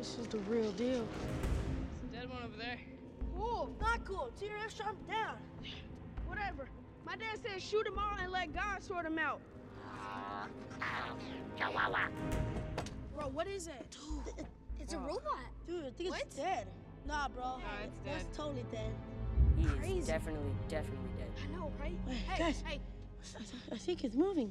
This is the real deal. There's a Dead one over there. Cool, not cool. TRF shot him down. Whatever. My dad said shoot him all and let God sort him out. Bro, what is it? It- It's a robot. Dude, I think it's What? dead. Nah, bro. Nah, it's That's dead. totally dead. He Crazy. is definitely, definitely dead. I know, right? Hey, Hey, guys. hey. I think it's moving.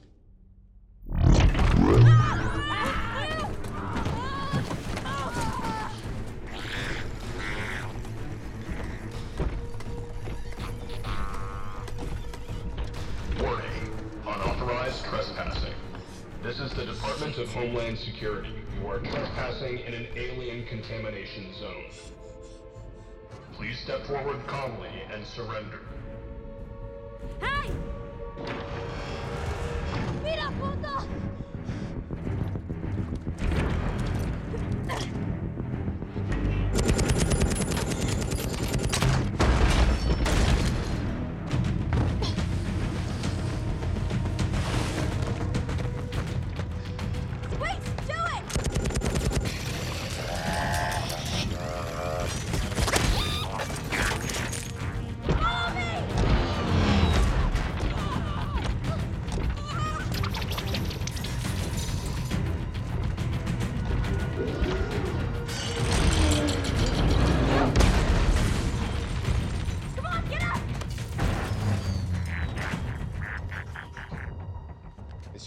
This is the Department of Homeland Security. You are trespassing in an alien contamination zone. Please step forward calmly and surrender. Hey! Mira, puto!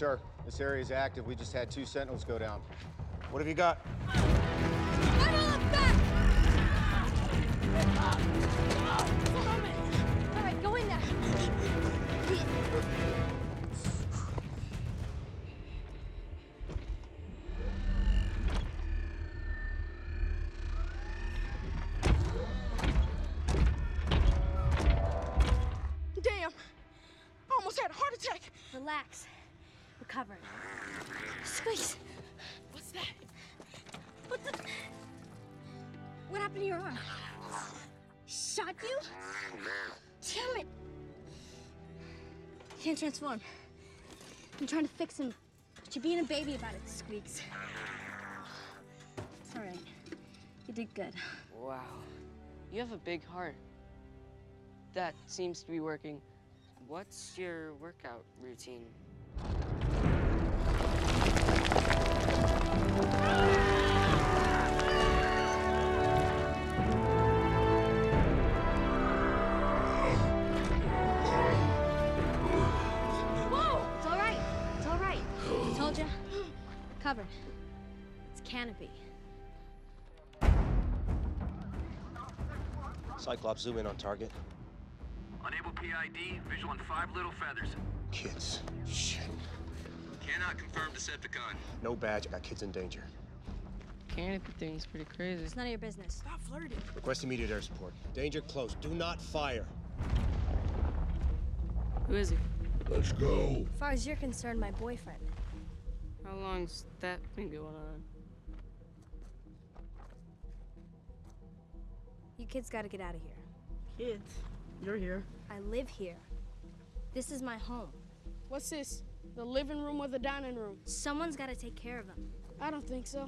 Sir, this area is active. We just had two sentinels go down. What have you got? Never look back! All right, go in there. Damn. I almost had a heart attack. Relax. We're covered. Squeeze. What's that? What the? What happened to your arm? Shot you? Damn it! Can't transform. I'm trying to fix him, but you're being a baby about it, Sqweeks. It's all right. You did good. Wow. You have a big heart. That seems to be working. What's your workout routine? Told you. Covered. It's canopy. Cyclops, zoom in on target. Unable PID, visual on five little feathers. Kids. Shit. Cannot confirm the Decepticon. No badge. I got kids in danger. Canopy thing's pretty crazy. It's none of your business. Stop flirting. Request immediate air support. Danger close. Do not fire. Who is he? Let's go. As far as you're concerned, my boyfriend. How long's that been going on? You kids gotta get out of here. Kids, you're here. I live here. This is my home. What's this? The living room or the dining room? Someone's gotta take care of them. I don't think so.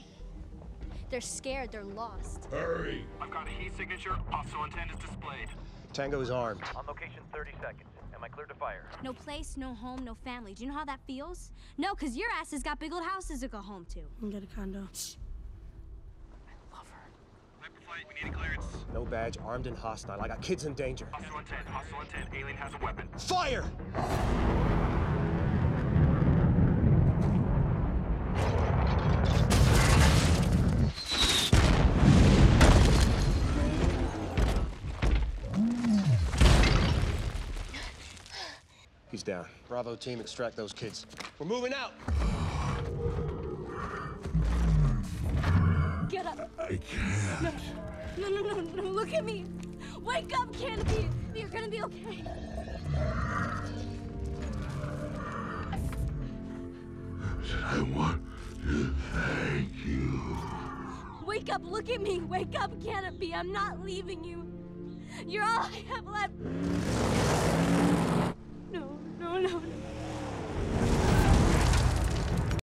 They're scared, they're lost. Hurry! I've got a heat signature. Hostile intent is displayed. Tango is armed. On location 30 seconds. Am I clear to fire? No place, no home, no family. Do you know how that feels? No, because your ass has got big old houses to go home to. You get a condo. Shh. I love her. Hyperflight, we need a clearance. No badge. Armed and hostile. I got kids in danger. Hostile intent, hostile intent. Alien has a weapon. Fire! He's down. Bravo team, extract those kids. We're moving out. Get up. I can't. No, no, no, no, no. Look at me. Wake up, Canopy. You're gonna be okay. I want to thank you. Wake up, look at me. Wake up, Canopy. I'm not leaving you. You're all I have left no, no, no. no.